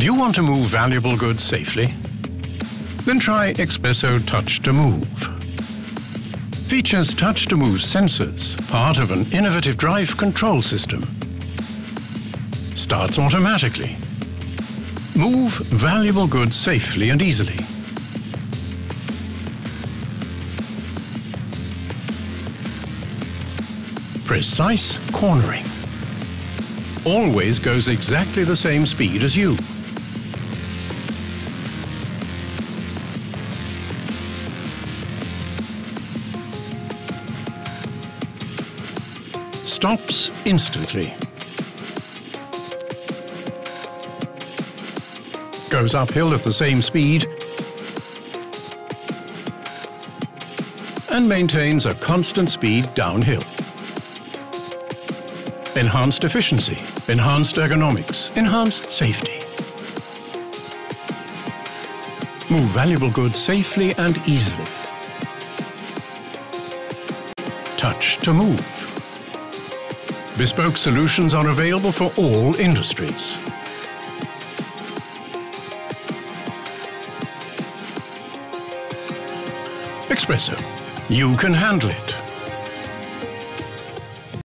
Do you want to move valuable goods safely? Then try Expresso touch2move. Features touch2move sensors, part of an innovative drive control system. Starts automatically. Move valuable goods safely and easily. Precise cornering. Always goes exactly the same speed as you. Stops instantly. Goes uphill at the same speed and maintains a constant speed downhill. Enhanced efficiency, enhanced ergonomics, enhanced safety. Move valuable goods safely and easily. touch2move. Bespoke solutions are available for all industries. Expresso. You can handle it.